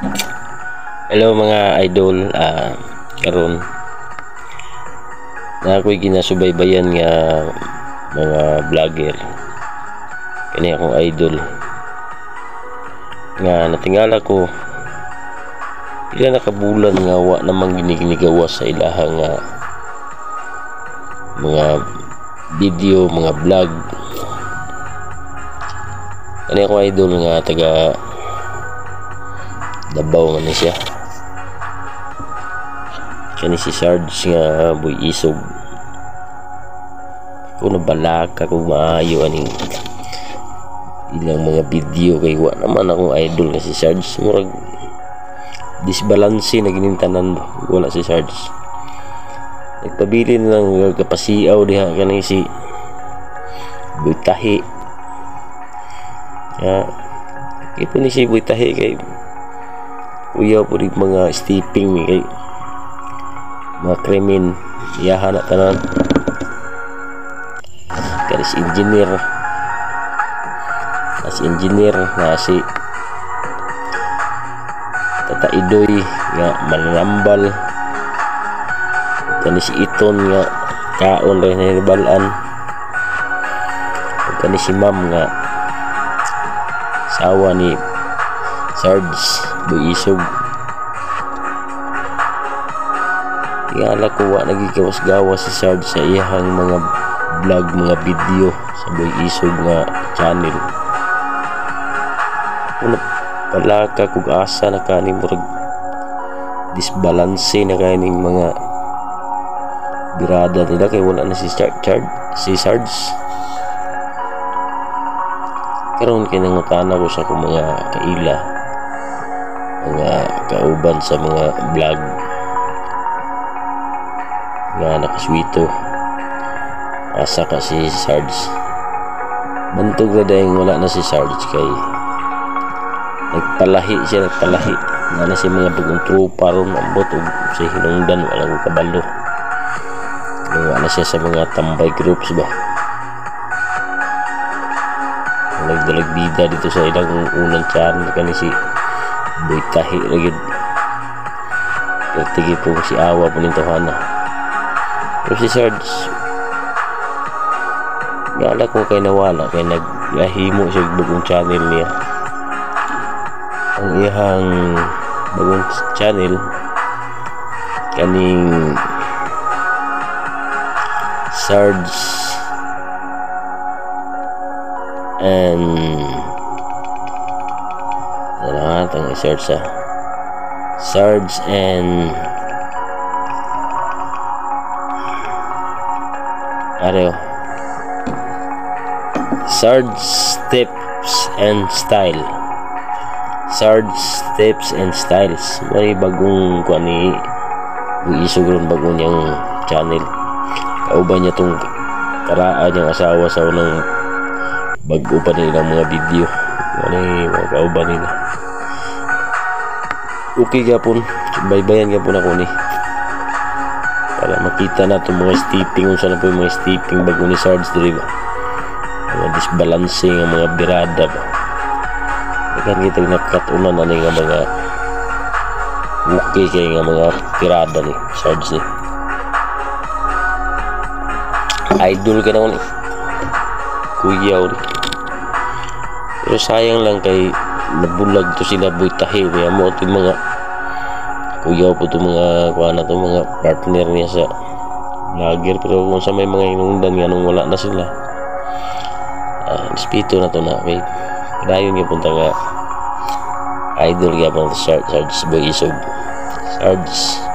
Hello mga idol, ah karon na ako'y ginasubaybayan nga mga vlogger. Kani akong idol. Nga natingala ko ila nakabulan nga wa namang ginignigawa sa ilaha nga mga video, mga vlog. Kani akong idol nga taga Dabaw nga ni siya. Kani si Sarge nga boy isog kung nabalak kung maayo aning ilang mga video kay wa naman akong idol nga si Sarge. Murag disbalanse na ginintanan wala si Sarge. Nagpabili na lang kapasiaw diha kani si Boy Tahi ya ito ni si Boy Tahi kay kuya po rin mga steeping ni kay mga krimen iyahan na tanan kaya si engineer. Na si engineer na si tata idoy nga mananambal kani si iton nga kaon rin na ribalan kani si nga sawa ni Sarge Buisog. Tingala ko wa nagigawas-gawas si Sarge sa iyahang mga vlog, mga video sa Buisog nga channel. Kung palaka kung asa na kani murag disbalanse na kaning mga birada nila kay wala na si Sarge si Sarge karon kinangutana ko sa akong mga kaila mga kauban sa mga vlog nga nakaswito. Asa ka si Sarge? Bantog na dahil wala na si Sarge kay nagpalahi siya nagpalahi. Na na si mga bagong trupa ron. Ambot ug si hinungdan wala ko kabalo. Wala na siya sa mga tambay groups ba? Nagdalag bida dito sa ilang unang channel kani si Boy Tahi lagi Tigi po si Awa po nito hana? Pero si Sarge Gala ko kay nawala kay naglahimo siya bagong channel niya. Ang iyang bagong channel kaning Sarge and nga itong i-search sa Sarge and ano Sarge Steps and Style. Sarge Steps and Styles. May bagong kuha ni isog ron bagong niyang channel. Kauban niya tong karaan niyang asawa sa unang bago pa nilang mga video. Ano yung mga kauban nila okay gapon baybayan gapon ako ni. Para makita na itong mga steeping kung saan na po yung mga steeping bago ni Sarge diri ba mga disbalancing ang mga birada ba? Ikan kita nakatunan na nga mga okay kay nga mga pirada ni Sarge ni. Idol ka naman eh. Kuya ulit pero sayang lang kay nabulag to sila boy tahi niya mo mga kuya po ito mga kuha na to mga partner niya sa vlogger. Pero kung sa may mga inundan nga nung wala na sila ah, spito na to na. Kay dayon nga punta nga idol nga pang Sarge Boy Isog Sarge